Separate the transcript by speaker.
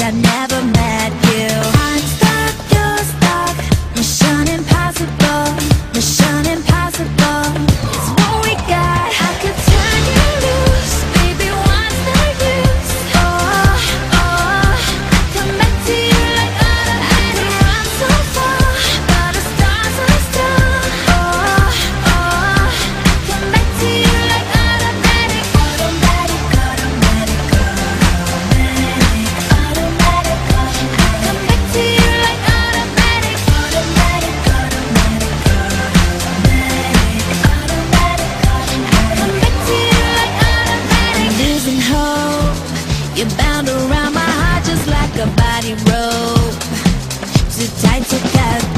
Speaker 1: I never met. You bound around my heart just like a body rope. Too tight to cut.